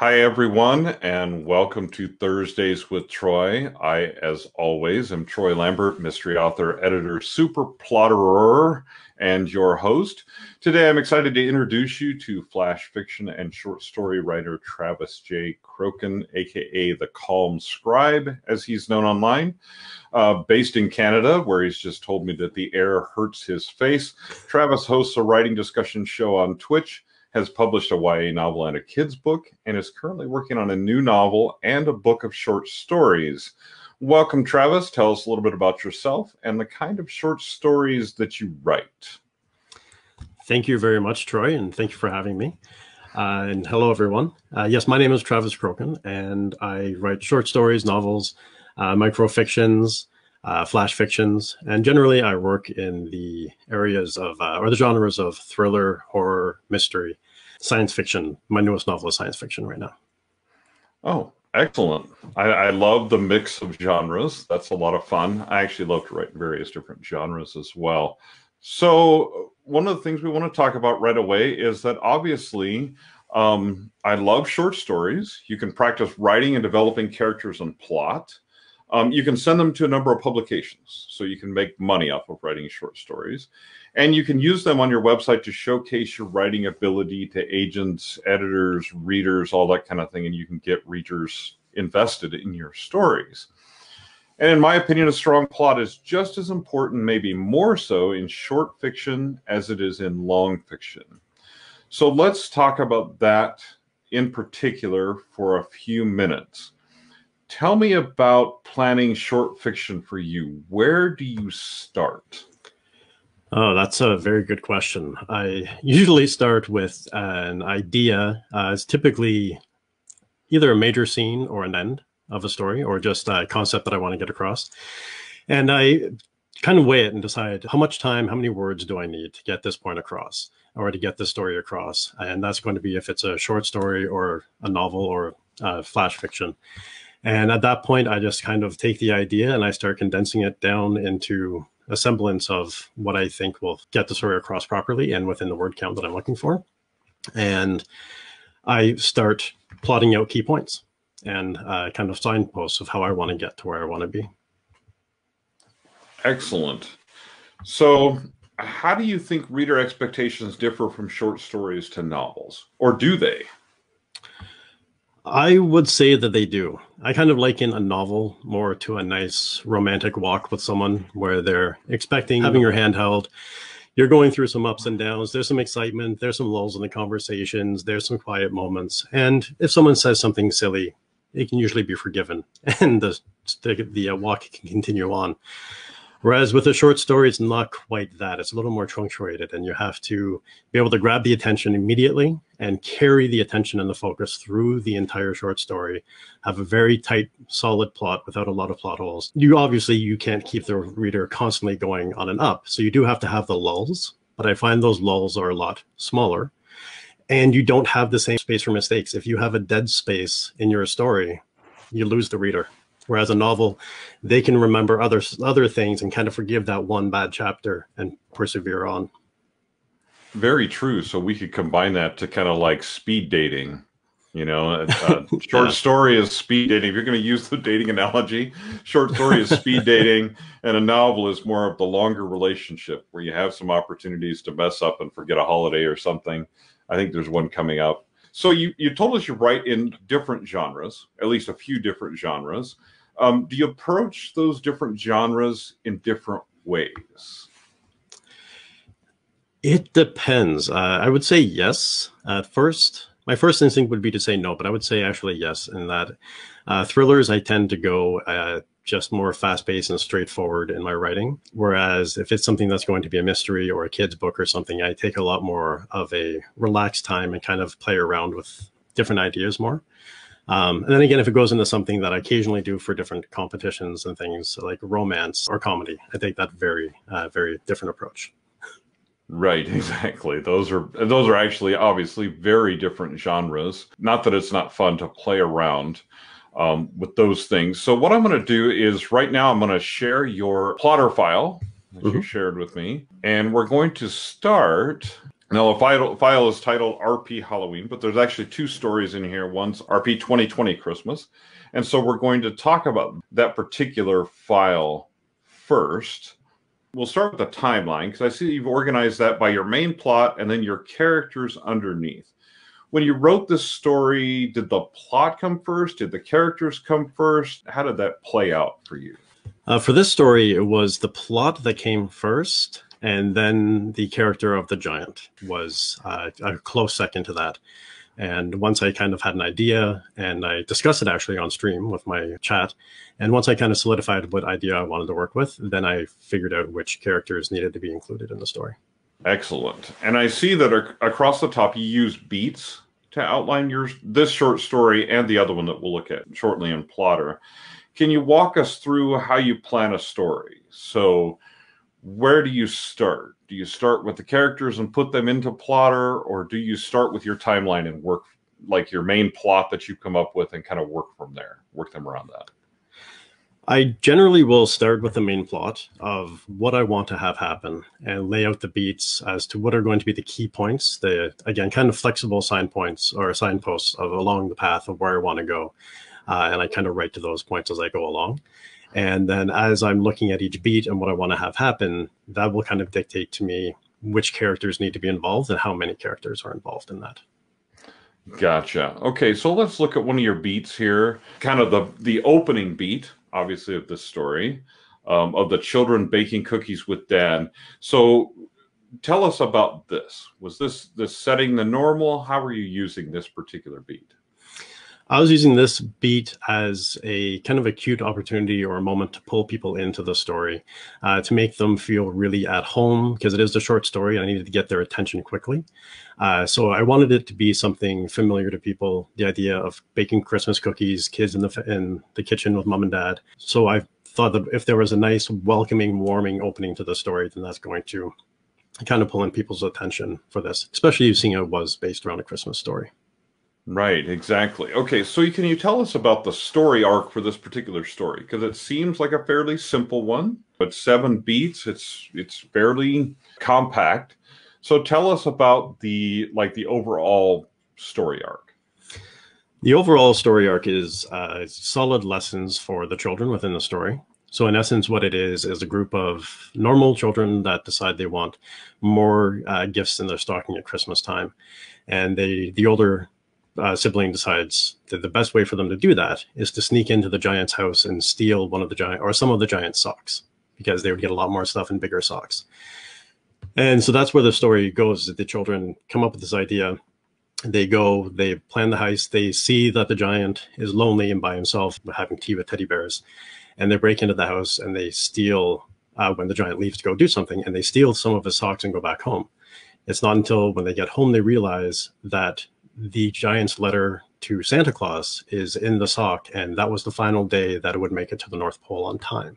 Hi, everyone, and welcome to Thursdays with Troy. I, as always, am Troy Lambert, mystery author, editor, super plotterer, and your host. Today, I'm excited to introduce you to flash fiction and short story writer Travis J. Croken, aka the Calm Scribe, as he's known online. Uh, based in Canada, where he's just told me that the air hurts his face, Travis hosts a writing discussion show on Twitch has published a YA novel and a kids book, and is currently working on a new novel and a book of short stories. Welcome, Travis. Tell us a little bit about yourself and the kind of short stories that you write. Thank you very much, Troy, and thank you for having me. Uh, and hello, everyone. Uh, yes, my name is Travis Croken, and I write short stories, novels, uh, microfictions, uh, flash fictions, and generally I work in the areas of, uh, or the genres of thriller, horror, mystery, science fiction. My newest novel is science fiction right now. Oh, excellent. I, I love the mix of genres. That's a lot of fun. I actually love to write various different genres as well. So, one of the things we want to talk about right away is that obviously, um, I love short stories. You can practice writing and developing characters and plot. Um, you can send them to a number of publications, so you can make money off of writing short stories. And you can use them on your website to showcase your writing ability to agents, editors, readers, all that kind of thing. And you can get readers invested in your stories. And in my opinion, a strong plot is just as important, maybe more so, in short fiction as it is in long fiction. So let's talk about that in particular for a few minutes. Tell me about planning short fiction for you. Where do you start? Oh, that's a very good question. I usually start with an idea. Uh, it's typically either a major scene or an end of a story or just a concept that I want to get across. And I kind of weigh it and decide how much time, how many words do I need to get this point across or to get this story across. And that's going to be if it's a short story or a novel or uh, flash fiction. And at that point, I just kind of take the idea and I start condensing it down into a semblance of what I think will get the story across properly and within the word count that I'm looking for. And I start plotting out key points and uh, kind of signposts of how I want to get to where I want to be. Excellent. So, how do you think reader expectations differ from short stories to novels, or do they? I would say that they do. I kind of liken a novel more to a nice romantic walk with someone where they're expecting having your hand held. You're going through some ups and downs. There's some excitement. There's some lulls in the conversations. There's some quiet moments. And if someone says something silly, it can usually be forgiven and the, the, the walk can continue on. Whereas with a short story, it's not quite that. It's a little more truncated, and you have to be able to grab the attention immediately and carry the attention and the focus through the entire short story. Have a very tight, solid plot without a lot of plot holes. You obviously you can't keep the reader constantly going on and up, so you do have to have the lulls. But I find those lulls are a lot smaller, and you don't have the same space for mistakes. If you have a dead space in your story, you lose the reader. Whereas a novel, they can remember other other things and kind of forgive that one bad chapter and persevere on. Very true. So we could combine that to kind of like speed dating. You know, a, short story is speed dating. If you're going to use the dating analogy, short story is speed dating, and a novel is more of the longer relationship where you have some opportunities to mess up and forget a holiday or something. I think there's one coming up. So you, you told us you write in different genres, at least a few different genres. Um, do you approach those different genres in different ways? It depends. Uh, I would say yes at first. My first instinct would be to say no, but I would say actually yes. In that uh, thrillers, I tend to go uh, just more fast paced and straightforward in my writing. Whereas if it's something that's going to be a mystery or a kid's book or something, I take a lot more of a relaxed time and kind of play around with different ideas more. Um, and then again, if it goes into something that I occasionally do for different competitions and things like romance or comedy, I take that very, uh, very different approach. Right, exactly. Those are those are actually obviously very different genres. Not that it's not fun to play around um, with those things. So what I'm going to do is right now I'm going to share your Plottr file that mm-hmm. you shared with me, and we're going to start Now, the file, file is titled RP Halloween, but there's actually two stories in here. One's RP 2020 Christmas. And so we're going to talk about that particular file first. We'll start with the timeline because I see you've organized that by your main plot and then your characters underneath. When you wrote this story, did the plot come first? Did the characters come first? How did that play out for you? Uh, for this story, it was the plot that came first and then the character of the giant was uh, a close second to that. And once I kind of had an idea, and I discussed it actually on stream with my chat, and once I kind of solidified what idea I wanted to work with, then I figured out which characters needed to be included in the story. Excellent. And I see that across the top you use beats to outline your this short story and the other one that we'll look at shortly in Plottr. Can you walk us through how you plan a story? So where do you start? Do you start with the characters and put them into Plottr, or do you start with your timeline and work like your main plot that you come up with and kind of work from there, work them around that? I generally will start with the main plot of what I want to have happen and lay out the beats as to what are going to be the key points, the again kind of flexible sign points or signposts of along the path of where I want to go. Uh, and I kind of write to those points as I go along. And then as I'm looking at each beat and what I want to have happen, that will kind of dictate to me which characters need to be involved and how many characters are involved in that. Gotcha. Okay, so let's look at one of your beats here. Kind of the the opening beat, obviously, of this story, um, of the children baking cookies with dad. So, tell us about this. Was this this setting the normal? How are you using this particular beat? I was using this beat as a kind of a cute opportunity or a moment to pull people into the story, uh, to make them feel really at home because it is a short story and I needed to get their attention quickly. Uh, so I wanted it to be something familiar to people. The idea of baking Christmas cookies, kids in the in the kitchen with mom and dad. So I thought that if there was a nice, welcoming, warming opening to the story, then that's going to kind of pull in people's attention for this, especially seeing it was based around a Christmas story. Right, exactly. Okay, so can you tell us about the story arc for this particular story? Because it seems like a fairly simple one, but seven beats. It's it's fairly compact. So tell us about the like the overall story arc. The overall story arc is uh, solid lessons for the children within the story. So in essence, what it is is a group of normal children that decide they want more uh, gifts in their stocking at Christmas time, and they the older uh, sibling decides that the best way for them to do that is to sneak into the giant's house and steal one of the giant or some of the giant's socks because they would get a lot more stuff in bigger socks. And so that's where the story goes. The children come up with this idea. They go, they plan the heist. They see that the giant is lonely and by himself, having tea with teddy bears. And they break into the house and they steal uh, when the giant leaves to go do something. And they steal some of his socks and go back home. It's not until when they get home they realize that the giant's letter to Santa Claus is in the sock, and that was the final day that it would make it to the North Pole on time.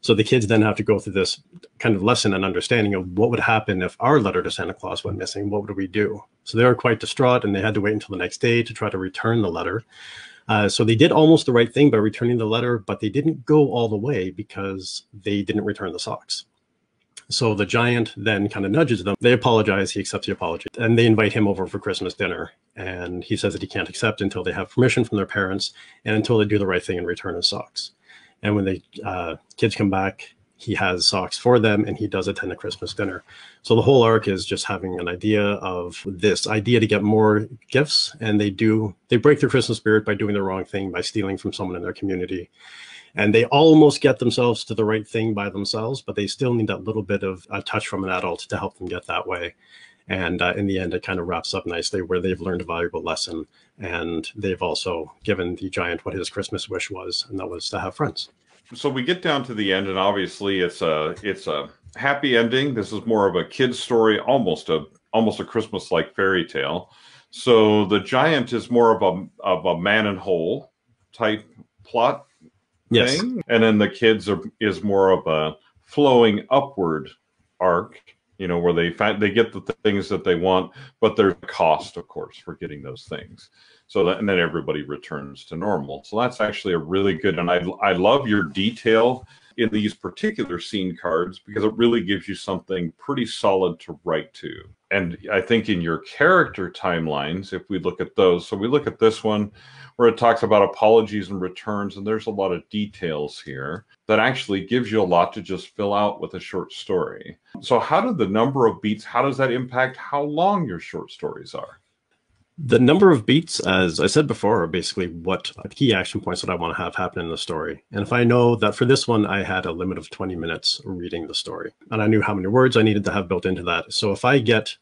So the kids then have to go through this kind of lesson and understanding of what would happen if our letter to Santa Claus went missing. What would we do? So they were quite distraught, and they had to wait until the next day to try to return the letter. Uh, so they did almost the right thing by returning the letter, but they didn't go all the way because they didn't return the socks. So the giant then kind of nudges them. They apologize. He accepts the apology. And they invite him over for Christmas dinner. And he says that he can't accept until they have permission from their parents and until they do the right thing and return his socks. And when the uh, kids come back, he has socks for them and he does attend a Christmas dinner. So the whole arc is just having an idea of this idea to get more gifts. And they do, they break their Christmas spirit by doing the wrong thing, by stealing from someone in their community and they almost get themselves to the right thing by themselves, but they still need that little bit of a touch from an adult to help them get that way. And uh, in the end, it kind of wraps up nicely where they've learned a valuable lesson and they've also given the giant what his Christmas wish was, and that was to have friends. So we get down to the end, and obviously it's a it's a happy ending. This is more of a kid's story, almost a almost a Christmas like fairy tale. So the giant is more of a of a man in hole type plot yes. thing, and then the kids are is more of a flowing upward arc. You know, where they find they get the things that they want, but there's a cost, of course, for getting those things. So that, and then everybody returns to normal. So that's actually a really good, and I, I love your detail in these particular scene cards because it really gives you something pretty solid to write to. And I think in your character timelines, if we look at those, so we look at this one where it talks about apologies and returns, and there's a lot of details here that actually gives you a lot to just fill out with a short story. So, how did the number of beats, how does that impact how long your short stories are? The number of beats, as I said before, are basically what key action points that I want to have happen in the story. And if I know that for this one, I had a limit of 20 minutes reading the story, and I knew how many words I needed to have built into that. So if I get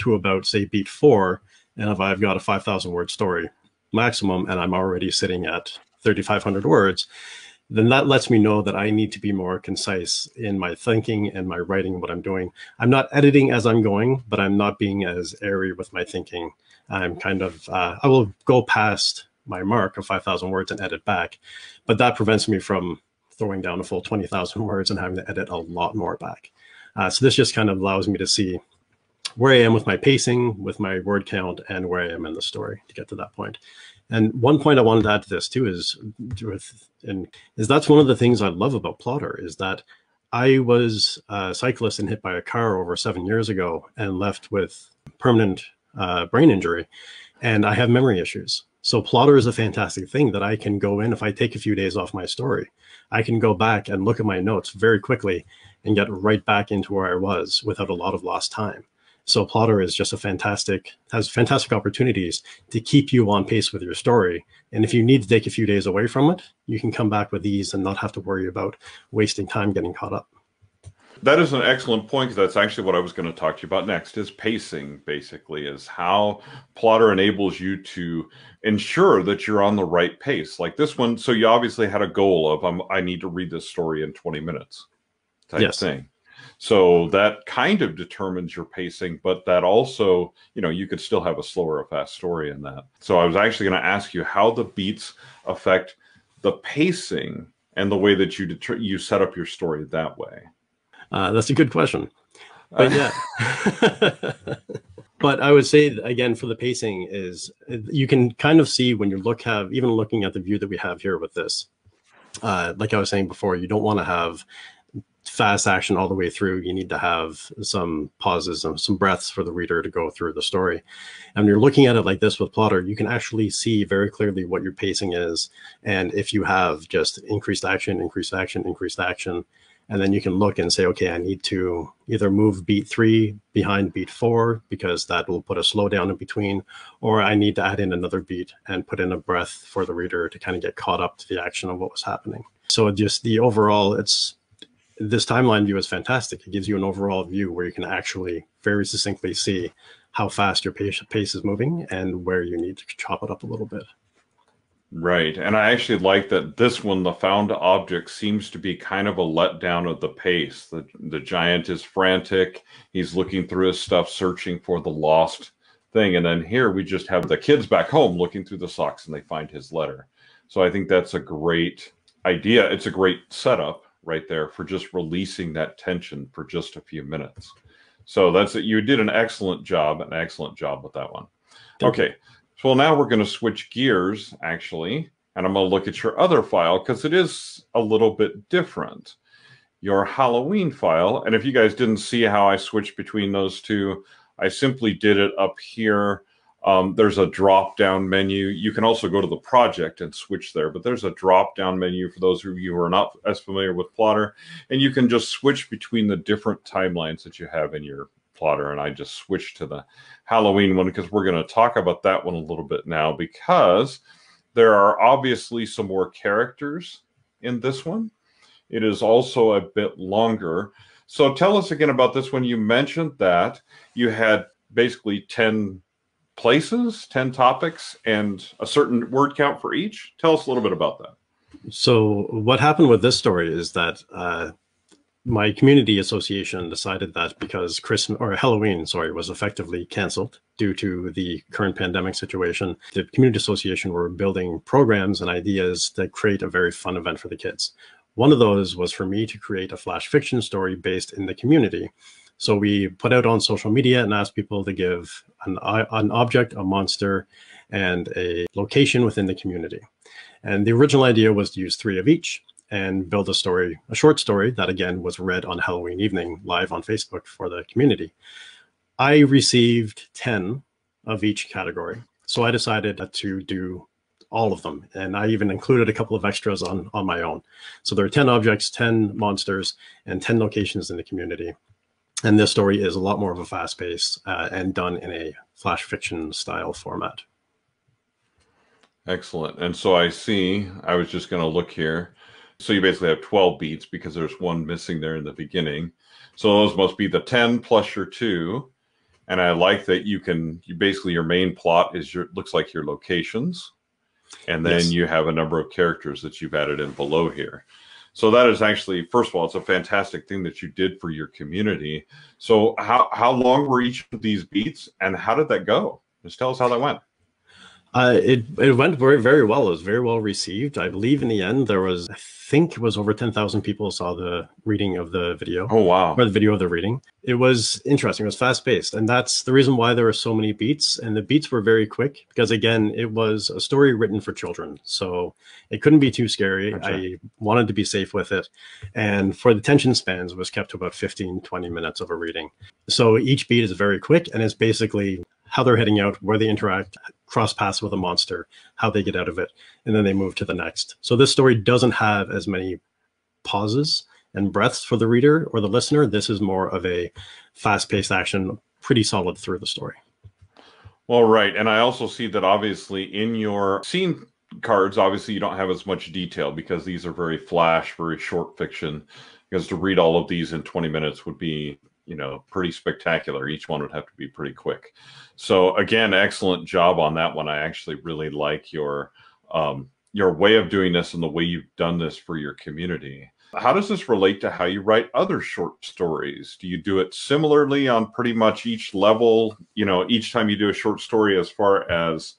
to about, say, beat four, and if I've got a 5,000 word story maximum, and I'm already sitting at 3,500 words, then that lets me know that I need to be more concise in my thinking and my writing, what I'm doing. I'm not editing as I'm going, but I'm not being as airy with my thinking I'm kind of, uh, I will go past my mark of 5,000 words and edit back, but that prevents me from throwing down a full 20,000 words and having to edit a lot more back. Uh, so this just kind of allows me to see where I am with my pacing, with my word count, and where I am in the story to get to that point. And one point I wanted to add to this too is and is that's one of the things I love about Plottr is that I was a cyclist and hit by a car over seven years ago and left with permanent uh, brain injury, and I have memory issues. So Plottr is a fantastic thing that I can go in if I take a few days off my story. I can go back and look at my notes very quickly and get right back into where I was without a lot of lost time. So Plottr is just a fantastic, has fantastic opportunities to keep you on pace with your story. And if you need to take a few days away from it, you can come back with ease and not have to worry about wasting time getting caught up. That is an excellent point. That's actually what I was going to talk to you about next is pacing, basically, is how Plottr enables you to ensure that you're on the right pace. Like this one, so you obviously had a goal of I'm, I need to read this story in 20 minutes type yes. thing. So that kind of determines your pacing, but that also, you know, you could still have a slower or fast story in that. So I was actually going to ask you how the beats affect the pacing and the way that you deter- you set up your story that way. Uh, that's a good question. But yeah. but I would say again for the pacing is you can kind of see when you look have even looking at the view that we have here with this. Uh, like I was saying before, you don't want to have fast action all the way through. You need to have some pauses and some breaths for the reader to go through the story. And when you're looking at it like this with Plottr, you can actually see very clearly what your pacing is. And if you have just increased action, increased action, increased action, and then you can look and say, okay, I need to either move beat three behind beat four because that will put a slowdown in between, or I need to add in another beat and put in a breath for the reader to kind of get caught up to the action of what was happening. So just the overall, it's this timeline view is fantastic. It gives you an overall view where you can actually very succinctly see how fast your pace, pace is moving and where you need to chop it up a little bit. Right. And I actually like that this one, the found object, seems to be kind of a letdown of the pace. The, the giant is frantic. He's looking through his stuff, searching for the lost thing. And then here we just have the kids back home looking through the socks and they find his letter. So I think that's a great idea. It's a great setup right there for just releasing that tension for just a few minutes. So that's it. You did an excellent job, an excellent job with that one. Thank okay. You. So now we're going to switch gears actually, and I'm going to look at your other file because it is a little bit different. Your Halloween file, and if you guys didn't see how I switched between those two, I simply did it up here. Um, there's a drop down menu. You can also go to the project and switch there, but there's a drop down menu for those of you who are not as familiar with Plottr, and you can just switch between the different timelines that you have in your Plottr and I just switched to the Halloween one because we're going to talk about that one a little bit now because there are obviously some more characters in this one. It is also a bit longer. So tell us again about this one. You mentioned that you had basically 10 places, 10 topics, and a certain word count for each. Tell us a little bit about that. So, what happened with this story is that uh, my community association decided that because Christmas or Halloween, sorry, was effectively canceled due to the current pandemic situation, the community association were building programs and ideas that create a very fun event for the kids. One of those was for me to create a flash fiction story based in the community So we put out on social media and asked people to give an, uh, an object, a monster, and a location within the community. And the original idea was to use three of each and build a story, a short story that again was read on Halloween evening live on Facebook for the community. I received 10 of each category. So I decided to do all of them. And I even included a couple of extras on, on my own. So there are 10 objects, 10 monsters, and 10 locations in the community. And this story is a lot more of a fast pace uh, and done in a flash fiction style format. Excellent. And so I see, I was just going to look here. So you basically have 12 beats because there's one missing there in the beginning. So those must be the 10 plus your two. And I like that you can, you basically, your main plot is your, looks like your locations. And then yes. you have a number of characters that you've added in below here. So that is actually, first of all, it's a fantastic thing that you did for your community. So how, how long were each of these beats and how did that go? Just tell us how that went. Uh, it it went very very well. It was very well received. I believe in the end there was I think it was over ten thousand people saw the reading of the video. Oh wow! Or the video of the reading. It was interesting. It was fast paced, and that's the reason why there were so many beats. And the beats were very quick because again, it was a story written for children, so it couldn't be too scary. Gotcha. I wanted to be safe with it, and for the tension spans was kept to about 15, 20 minutes of a reading. So each beat is very quick, and it's basically how they're heading out, where they interact, cross paths with a monster, how they get out of it, and then they move to the next. So this story doesn't have as many pauses and breaths for the reader or the listener. This is more of a fast-paced action, pretty solid through the story. Well, right, and I also see that obviously in your scene cards, obviously you don't have as much detail because these are very flash, very short fiction. Because to read all of these in 20 minutes would be you know, pretty spectacular. Each one would have to be pretty quick. So again, excellent job on that one. I actually really like your um, your way of doing this and the way you've done this for your community. How does this relate to how you write other short stories? Do you do it similarly on pretty much each level? You know, each time you do a short story, as far as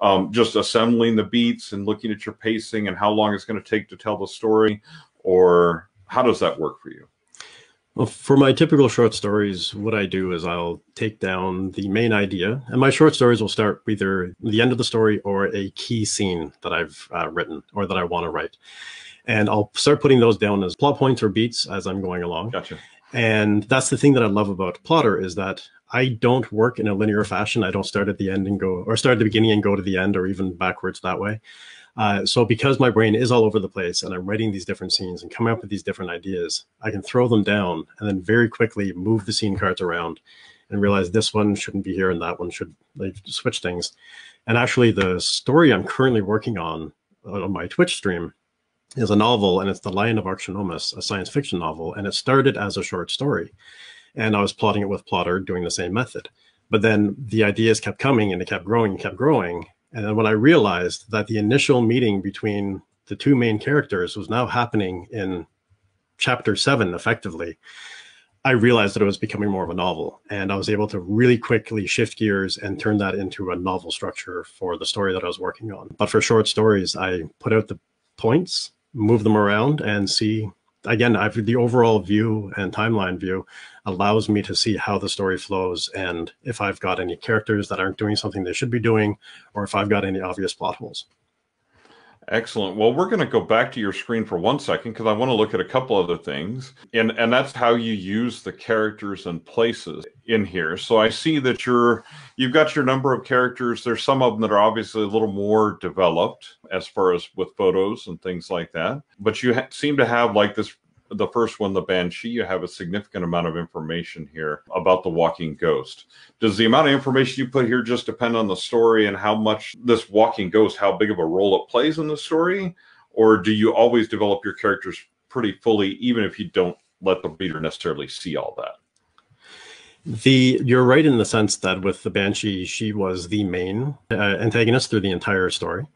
um, just assembling the beats and looking at your pacing and how long it's going to take to tell the story, or how does that work for you? Well, for my typical short stories, what I do is I'll take down the main idea, and my short stories will start either the end of the story or a key scene that I've uh, written or that I want to write. And I'll start putting those down as plot points or beats as I'm going along. Gotcha. And that's the thing that I love about Plottr is that I don't work in a linear fashion. I don't start at the end and go, or start at the beginning and go to the end, or even backwards that way. Uh, so because my brain is all over the place and I'm writing these different scenes and coming up with these different ideas, I can throw them down and then very quickly move the scene cards around and realize this one shouldn't be here and that one should like switch things. And actually the story I'm currently working on on my Twitch stream is a novel and it's The Lion of Archinomus, a science fiction novel. And it started as a short story. And I was plotting it with Plottr doing the same method. But then the ideas kept coming and it kept growing and kept growing. And then when I realized that the initial meeting between the two main characters was now happening in chapter seven, effectively, I realized that it was becoming more of a novel. And I was able to really quickly shift gears and turn that into a novel structure for the story that I was working on. But for short stories, I put out the points, move them around, and see again, I've the overall view and timeline view allows me to see how the story flows and if I've got any characters that aren't doing something they should be doing, or if I've got any obvious plot holes. Excellent. Well, we're going to go back to your screen for one second because I want to look at a couple other things. And and that's how you use the characters and places in here. So I see that you're you've got your number of characters. There's some of them that are obviously a little more developed as far as with photos and things like that. But you ha- seem to have like this the first one, the Banshee, you have a significant amount of information here about the walking ghost. Does the amount of information you put here just depend on the story and how much this walking ghost, how big of a role it plays in the story? Or do you always develop your characters pretty fully, even if you don't let the reader necessarily see all that? The you're right in the sense that with the Banshee, she was the main uh, antagonist through the entire story,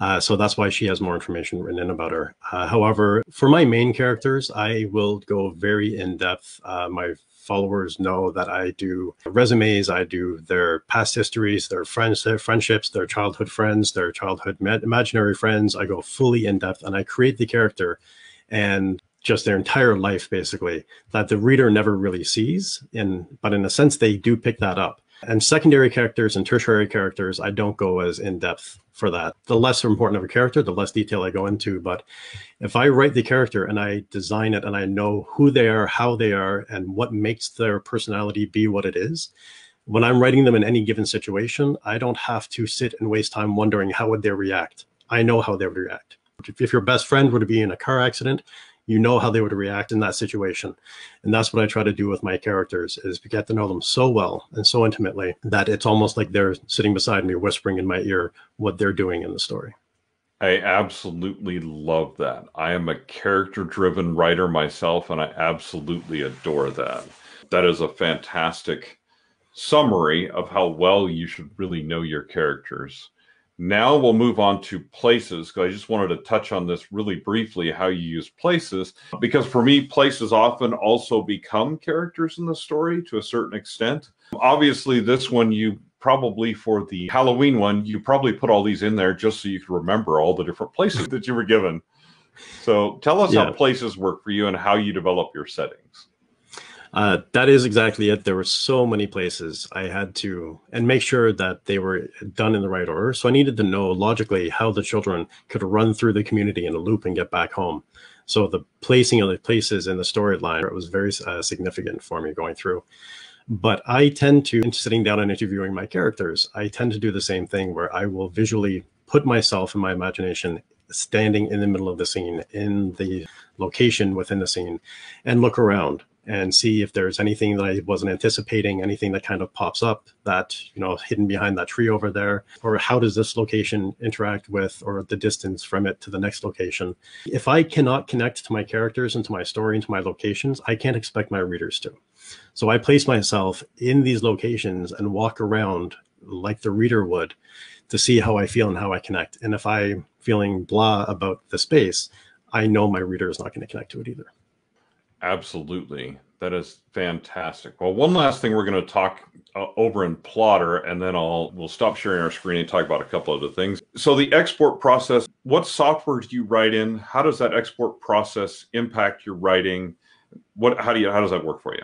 uh, so that's why she has more information written in about her. Uh, however, for my main characters, I will go very in depth. Uh, my followers know that I do resumes, I do their past histories, their friends, their friendships, their childhood friends, their childhood imaginary friends. I go fully in depth and I create the character and just their entire life basically that the reader never really sees in but in a sense they do pick that up and secondary characters and tertiary characters, I don't go as in depth for that. The less important of a character, the less detail I go into. But if I write the character and I design it and I know who they are, how they are, and what makes their personality be what it is, when I'm writing them in any given situation, I don't have to sit and waste time wondering how would they react. I know how they would react. If your best friend were to be in a car accident, you know how they would react in that situation and that's what i try to do with my characters is get to know them so well and so intimately that it's almost like they're sitting beside me whispering in my ear what they're doing in the story I absolutely love that. I am a character driven writer myself, and I absolutely adore that. That is a fantastic summary of how well you should really know your characters. Now we'll move on to places because I just wanted to touch on this really briefly how you use places because for me places often also become characters in the story to a certain extent. Obviously this one you probably for the Halloween one you probably put all these in there just so you can remember all the different places that you were given. So tell us yeah. how places work for you and how you develop your settings. Uh, that is exactly it. There were so many places I had to, and make sure that they were done in the right order. So I needed to know logically how the children could run through the community in a loop and get back home. So the placing of the places in the storyline it was very uh, significant for me going through. But I tend to, in sitting down and interviewing my characters, I tend to do the same thing where I will visually put myself in my imagination standing in the middle of the scene in the location within the scene and look around and see if there's anything that I wasn't anticipating, anything that kind of pops up that, you know, hidden behind that tree over there, or how does this location interact with or the distance from it to the next location. If I cannot connect to my characters and to my story and to my locations, I can't expect my readers to. So I place myself in these locations and walk around like the reader would to see how I feel and how I connect. And if I'm feeling blah about the space, I know my reader is not going to connect to it either. Absolutely. That is fantastic. Well, one last thing we're going to talk uh, over in Plottr, and then I'll we'll stop sharing our screen and talk about a couple other things. So, the export process. What software do you write in? How does that export process impact your writing? What? How do you? How does that work for you?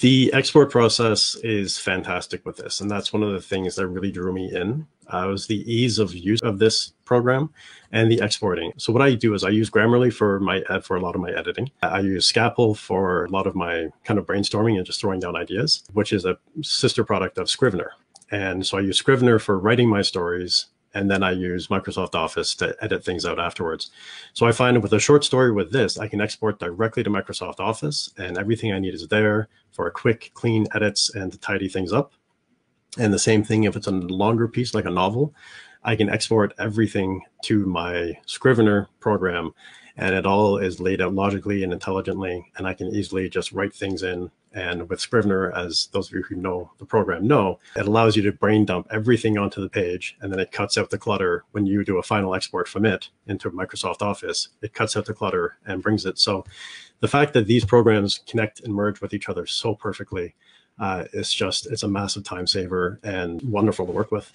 The export process is fantastic with this, and that's one of the things that really drew me in. Uh, was the ease of use of this program and the exporting. So what I do is I use Grammarly for my for a lot of my editing. I use Scapple for a lot of my kind of brainstorming and just throwing down ideas, which is a sister product of Scrivener. And so I use Scrivener for writing my stories and then I use Microsoft Office to edit things out afterwards. So I find with a short story with this, I can export directly to Microsoft Office and everything I need is there for a quick, clean edits and to tidy things up. And the same thing if it's a longer piece like a novel, I can export everything to my Scrivener program and it all is laid out logically and intelligently and I can easily just write things in and with Scrivener, as those of you who know the program know, it allows you to brain dump everything onto the page and then it cuts out the clutter when you do a final export from it into Microsoft Office. It cuts out the clutter and brings it. So the fact that these programs connect and merge with each other so perfectly uh, is just, it's a massive time saver and wonderful to work with.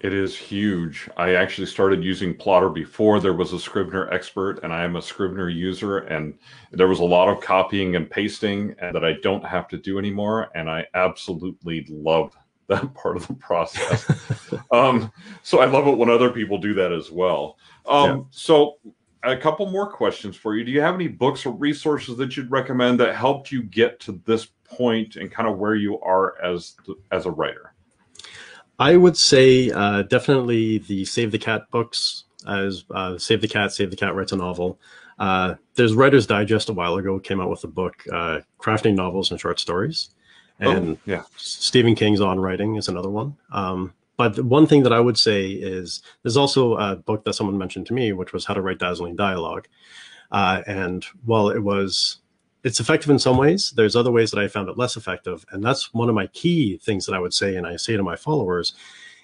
It is huge. I actually started using Plottr before there was a Scrivener expert, and I am a Scrivener user. And there was a lot of copying and pasting that I don't have to do anymore. And I absolutely love that part of the process. um, so I love it when other people do that as well. Um, yeah. So, a couple more questions for you. Do you have any books or resources that you'd recommend that helped you get to this point and kind of where you are as as a writer? I would say uh, definitely the Save the Cat books, as uh, Save the Cat, Save the Cat writes a novel. Uh, there's Writer's Digest a while ago came out with a book, uh, Crafting Novels and Short Stories. Oh, and oh, yeah. Stephen King's On Writing is another one. Um, but one thing that I would say is there's also a book that someone mentioned to me, which was How to Write Dazzling Dialogue. Uh, and while it was it's effective in some ways. There's other ways that I found it less effective. And that's one of my key things that I would say, and I say to my followers,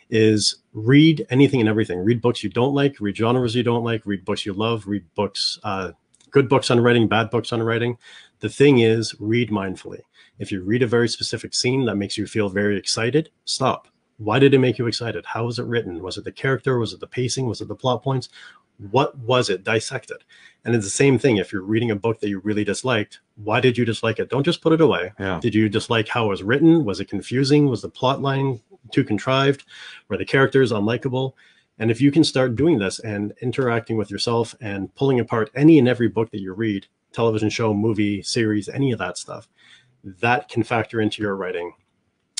is read anything and everything. Read books you don't like, read genres you don't like, read books you love, read books, uh, good books on writing, bad books on writing. The thing is, read mindfully. If you read a very specific scene that makes you feel very excited, stop. Why did it make you excited? How was it written? Was it the character? Was it the pacing? Was it the plot points? What was it? Dissect it. And it's the same thing. If you're reading a book that you really disliked, why did you dislike it? Don't just put it away. Yeah. Did you dislike how it was written? Was it confusing? Was the plot line too contrived? Were the characters unlikable? And if you can start doing this and interacting with yourself and pulling apart any and every book that you read, television show, movie, series, any of that stuff, that can factor into your writing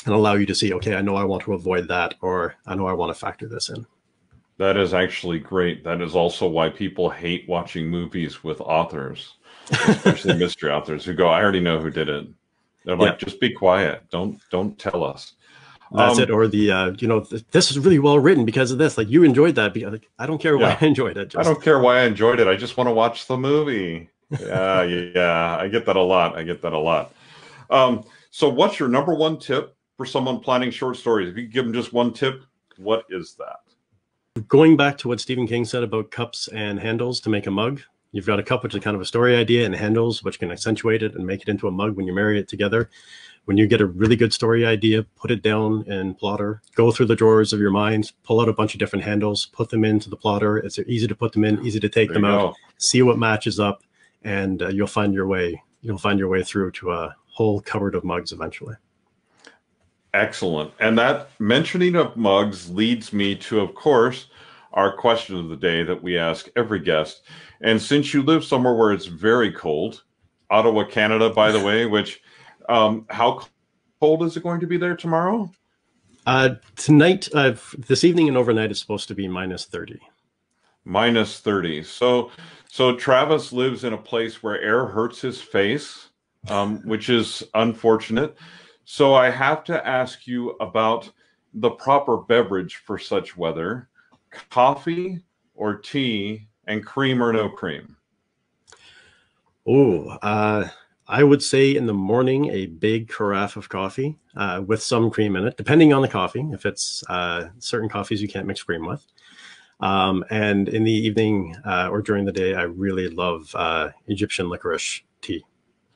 and allow you to see, okay, I know I want to avoid that, or I know I want to factor this in. That is actually great. That is also why people hate watching movies with authors, especially mystery authors who go, "I already know who did it." They're like, yeah. "Just be quiet. Don't don't tell us." That's um, it. Or the uh, you know th- this is really well written because of this. Like you enjoyed that. Because, like, I don't care why. I enjoyed it. Just... I don't care why I enjoyed it. I just want to watch the movie. Yeah, yeah. I get that a lot. I get that a lot. Um, so, what's your number one tip for someone planning short stories? If you give them just one tip, what is that? Going back to what Stephen King said about cups and handles to make a mug, you've got a cup which is kind of a story idea and handles which can accentuate it and make it into a mug when you marry it together. When you get a really good story idea, put it down in Plottr, go through the drawers of your mind, pull out a bunch of different handles, put them into the Plottr. It's easy to put them in, easy to take there them out, go. see what matches up, and uh, you'll find your way. You'll find your way through to a whole cupboard of mugs eventually. Excellent. And that mentioning of mugs leads me to, of course, our question of the day that we ask every guest. And since you live somewhere where it's very cold, Ottawa, Canada, by the way, which um, how cold is it going to be there tomorrow? Uh, tonight, uh, this evening and overnight, is supposed to be minus 30. Minus 30. So, so Travis lives in a place where air hurts his face, um, which is unfortunate. So I have to ask you about the proper beverage for such weather coffee or tea, and cream or no cream? Oh, uh, I would say in the morning, a big carafe of coffee uh, with some cream in it, depending on the coffee. If it's uh, certain coffees you can't mix cream with. Um, and in the evening uh, or during the day, I really love uh, Egyptian licorice tea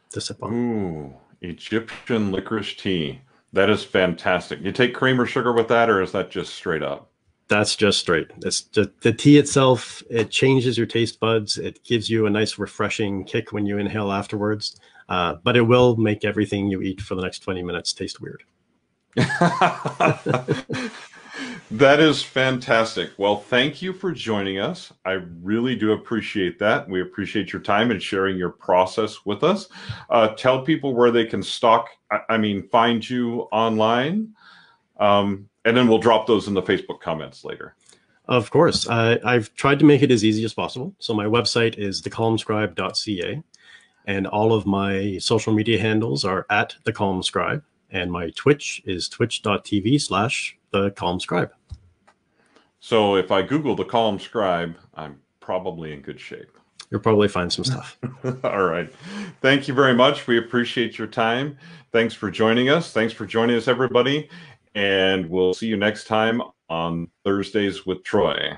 to sip on. Ooh, Egyptian licorice tea. That is fantastic. You take cream or sugar with that, or is that just straight up? That's just straight. It's just, the tea itself. It changes your taste buds. It gives you a nice, refreshing kick when you inhale afterwards. Uh, but it will make everything you eat for the next twenty minutes taste weird. That is fantastic. Well, thank you for joining us. I really do appreciate that. We appreciate your time and sharing your process with us. Uh, tell people where they can stock, I, mean, find you online. Um, and then we'll drop those in the Facebook comments later. Of course. I've tried to make it as easy as possible. So my website is thecalmscribe.ca, and all of my social media handles are at thecalmscribe, and my Twitch is twitch.tv slash thecalmscribe. So if I Google the Calm Scribe, I'm probably in good shape. You'll probably find some stuff. All right. Thank you very much. We appreciate your time. Thanks for joining us. Thanks for joining us, everybody. And we'll see you next time on Thursdays with Troy.